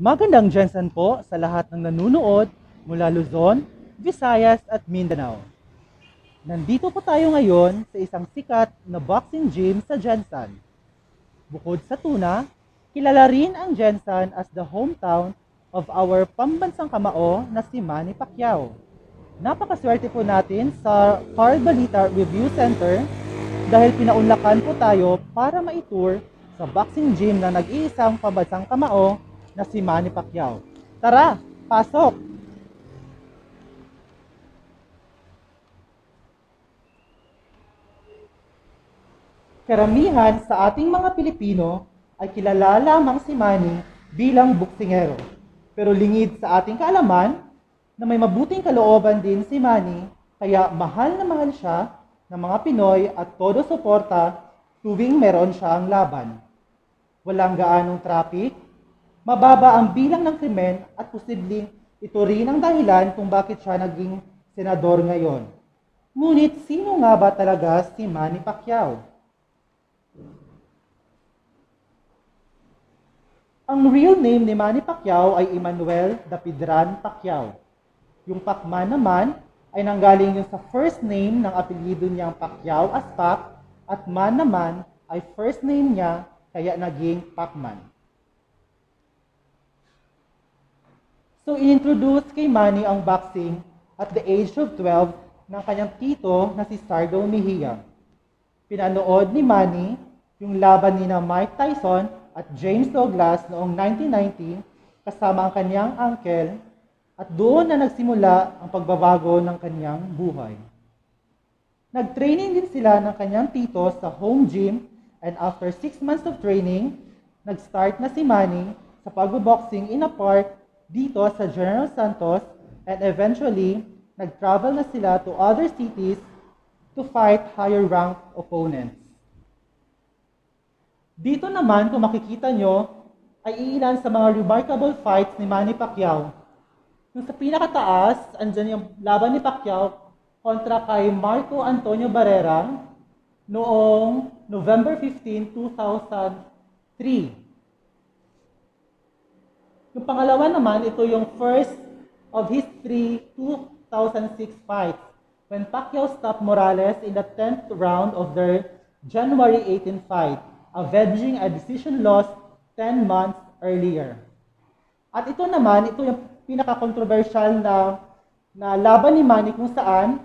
Magandang Jensen po sa lahat ng nanunood mula Luzon, Visayas at Mindanao. Nandito po tayo ngayon sa isang sikat na boxing gym sa Jensen. Bukod sa tuna, kilala rin ang Jensen as the hometown of our pambansang kamao na si Manny Pacquiao. Napakaswerte po natin sa Carl Balita Review Center dahil pinaunlakan po tayo para maitour sa boxing gym na nag-iisang pambansang kamao na si Manny Pacquiao. Tara, pasok! Karamihan sa ating mga Pilipino ay kilala lamang si Manny bilang buksingero. Pero lingid sa ating kaalaman na may mabuting kalooban din si Manny kaya mahal na mahal siya ng mga Pinoy at todo suporta tuwing meron siya ang laban. Walang gaanong traffic, mababa ang bilang ng krimen at posibleng ito rin ang dahilan kung bakit siya naging senador ngayon. Ngunit sino nga ba talaga si Manny Pacquiao? Ang real name ni Manny Pacquiao ay Emmanuel Dapidran Pacquiao. Yung Pacman naman ay nanggaling yun sa first name ng apelyido niyang Pacquiao as Pac at Man naman ay first name niya kaya naging Pacman. So, inintroduce kay Manny ang boxing at the age of 12 ng kanyang tito na si Sardo Mejia. Pinanood ni Manny yung laban ni na Mike Tyson at James Douglas noong 1990 kasama ang kanyang uncle at doon na nagsimula ang pagbabago ng kanyang buhay. Nag-training din sila ng kanyang tito sa home gym and after 6 months of training, nag-start na si Manny sa pag-boxing in a park dito sa General Santos and eventually, nag-travel na sila to other cities to fight higher ranked opponents. Dito naman, kung makikita nyo, ay ilan sa mga remarkable fights ni Manny Pacquiao. Yung sa pinakataas, andyan yung laban ni Pacquiao kontra kay Marco Antonio Barrera noong November 15, 2003. Yung pangalawa naman, ito yung first of his three 2006 fights when Pacquiao stopped Morales in the 10th round of their January 18 fight, avenging a decision loss 10 months earlier. At ito naman, ito yung pinaka-controversial na, na laban ni Manny kung saan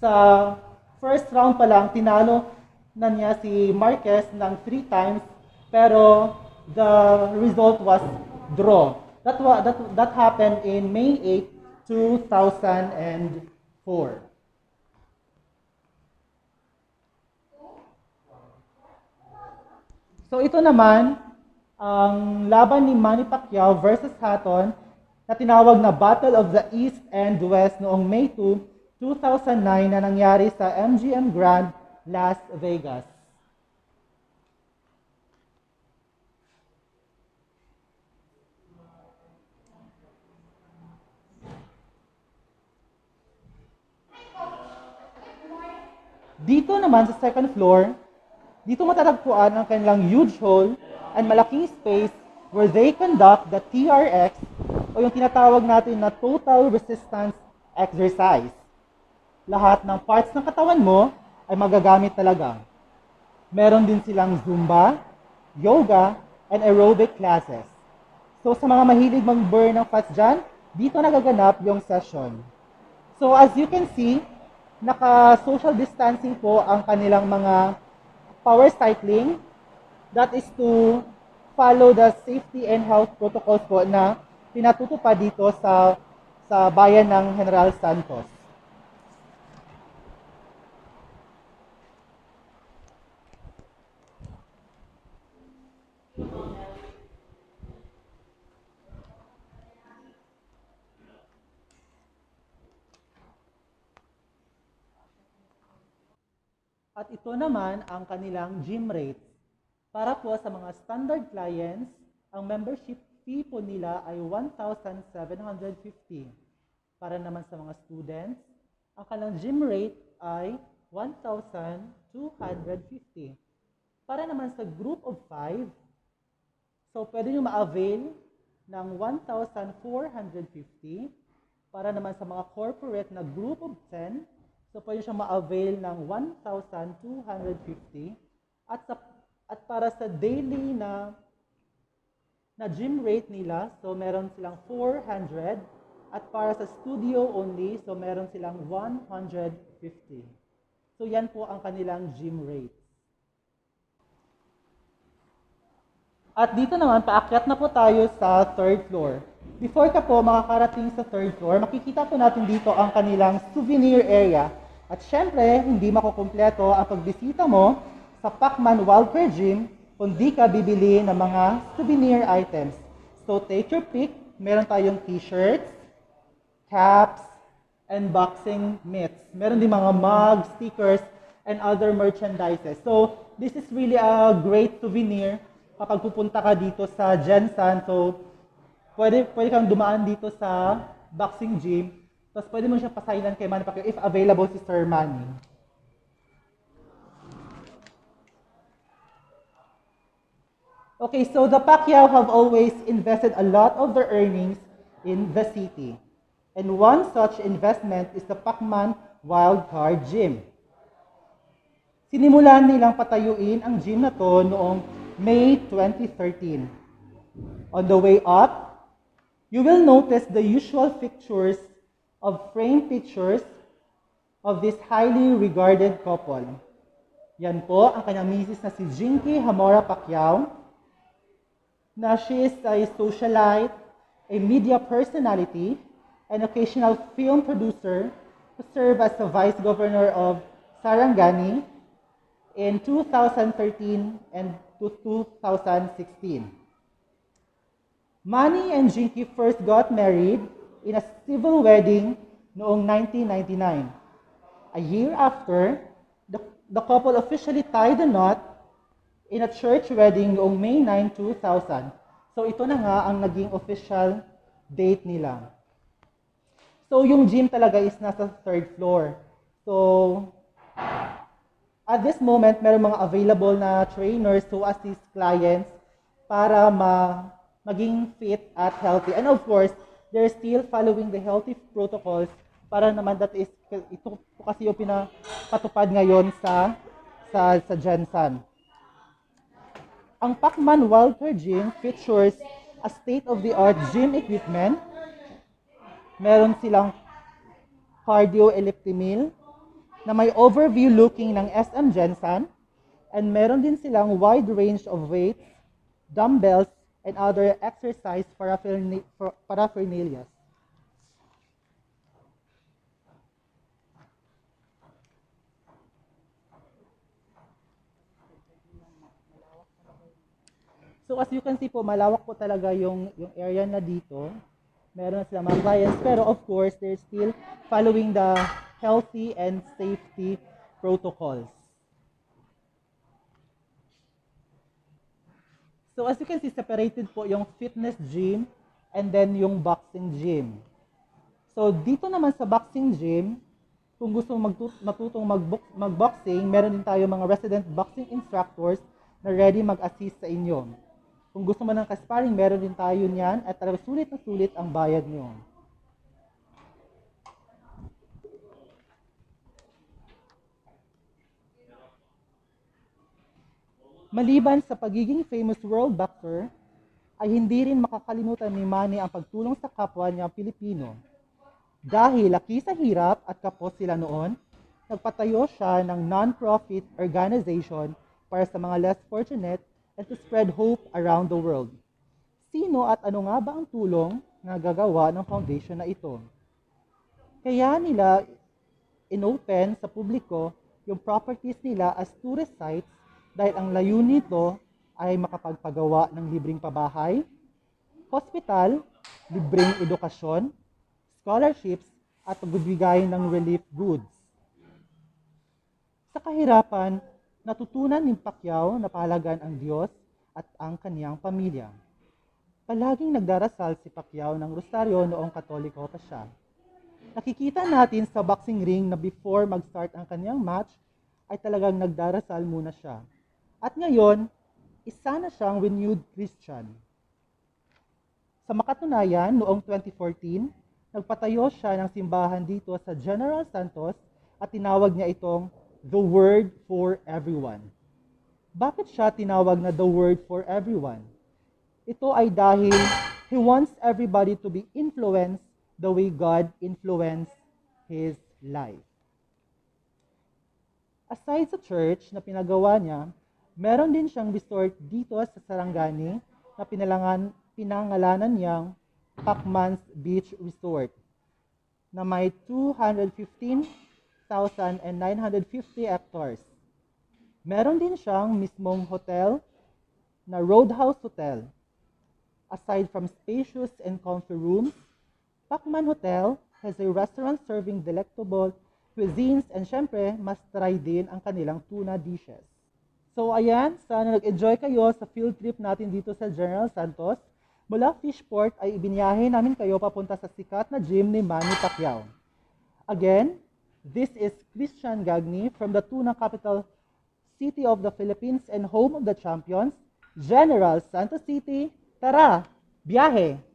sa first round pa lang, tinalo na niya si Marquez ng three times, pero the result was draw. That, wa, that, that happened in May 8, 2004. So ito naman, ang laban ni Manny Pacquiao versus Hatton na tinawag na Battle of the East and West noong May 2, 2009 na nangyari sa MGM Grand Las Vegas. Dito naman sa second floor, dito matatagpuan ang kanilang huge hall and malaking space where they conduct the TRX o yung tinatawag natin na Total Resistance Exercise. Lahat ng parts ng katawan mo ay magagamit talaga. Meron din silang Zumba, Yoga, and aerobic classes. So sa mga mahilig mag-burn ng fats dyan, dito nagaganap yung session. So as you can see, naka-social distancing po ang kanilang mga power cycling. That is to follow the safety and health protocols po na pinatutupad dito sa sa bayan ng General Santos. At ito naman ang kanilang gym rates. Para po sa mga standard clients, ang membership fee po nila ay 1,750. Para naman sa mga students, ang kanilang gym rate ay 1,250. Para naman sa group of 5, so pwede nyo ma-avail ng 1,450 para naman sa mga corporate na group of 10, so pwede siyang ma-avail ng 1,250 at sa at para sa daily na na gym rate nila, so meron silang 400 at para sa studio only, so meron silang 150. So yan po ang kanilang gym rate. At dito naman, paakyat na po tayo sa third floor. Before ka po makakarating sa third floor, makikita po natin dito ang kanilang souvenir area. At syempre, hindi makukumpleto ang pagbisita mo sa Pacman Wildfire Gym kung di ka bibili ng mga souvenir items. So take your pick. Meron tayong t-shirts, caps, and boxing mitts. Meron din mga mugs, stickers, and other merchandises. So this is really a great souvenir kapag pupunta ka dito sa Jensen. So pwede, pwede kang dumaan dito sa boxing gym. Tapos pwede mo siya pasainan kay Manny Pacquiao if available si Sir Manny. Okay, so the Pacquiao have always invested a lot of their earnings in the city. And one such investment is the Pacman Wildcard Gym. Sinimulan nilang patayuin ang gym na to noong May 2013. On the way up, you will notice the usual pictures of framed pictures of this highly regarded couple. Yan po ang kanyang misis na si Jinky Hamora Pacquiao, na she is a socialite, a media personality, an occasional film producer who served as the vice governor of Sarangani in 2013 and to 2016. Manny and Jinky first got married in a civil wedding noong 1999. A year after, the, the couple officially tied the knot in a church wedding noong May 9, 2000. So ito na nga ang naging official date nila. So yung gym talaga is nasa third floor. So at this moment, meron mga available na trainers to assist clients para ma maging fit at healthy. And of course, they're still following the healthy protocols para naman that is ito po kasi yung pinapatupad ngayon sa sa sa Jensen. Ang Pacman Wildfire Gym features a state-of-the-art gym equipment. Meron silang cardio elliptimal na may overview looking ng SM Jensen and meron din silang wide range of weights, dumbbells, and other exercise paraphernalia. So as you can see po, malawak po talaga yung, yung area na dito. Meron sila mga clients. Pero of course, they're still following the healthy and safety protocols. So as you can see, separated po yung fitness gym and then yung boxing gym. So dito naman sa boxing gym, kung gusto mong matutong mag-boxing, meron din tayo mga resident boxing instructors na ready mag-assist sa inyo. Kung gusto mo ng kasparing, meron din tayo niyan at talaga sulit na sulit ang bayad nyo. Maliban sa pagiging famous world boxer, ay hindi rin makakalimutan ni Manny ang pagtulong sa kapwa niya Pilipino. Dahil laki sa hirap at kapos sila noon, nagpatayo siya ng non-profit organization para sa mga less fortunate and to spread hope around the world. Sino at ano nga ba ang tulong na gagawa ng foundation na ito? Kaya nila inopen sa publiko yung properties nila as tourist sites dahil ang layunin nito ay makapagpagawa ng libreng pabahay, hospital, libreng edukasyon, scholarships, at pagbibigay ng relief goods. Sa kahirapan, natutunan ni Pacquiao na pahalagan ang Diyos at ang kaniyang pamilya. Palaging nagdarasal si Pacquiao ng rosaryo noong katoliko pa siya. Nakikita natin sa boxing ring na before mag-start ang kaniyang match, ay talagang nagdarasal muna siya. At ngayon, isa na siyang renewed Christian. Sa makatunayan, noong 2014, nagpatayo siya ng simbahan dito sa General Santos at tinawag niya itong The Word for Everyone. Bakit siya tinawag na The Word for Everyone? Ito ay dahil He wants everybody to be influenced the way God influenced His life. Aside sa church na pinagawa niya, meron din siyang resort dito sa Sarangani na pinalangan, pinangalanan niyang Pacman's Beach Resort na may 215,950 hectares. Meron din siyang mismong hotel na Roadhouse Hotel. Aside from spacious and comfy rooms, Pacman Hotel has a restaurant serving delectable cuisines and syempre, mas try din ang kanilang tuna dishes. So ayan, sana nag-enjoy kayo sa field trip natin dito sa General Santos. Mula Fishport ay ibinyahe namin kayo papunta sa sikat na gym ni Manny Pacquiao. Again, this is Christian Gagni from the tuna capital city of the Philippines and home of the champions, General Santos City. Tara, biyahe!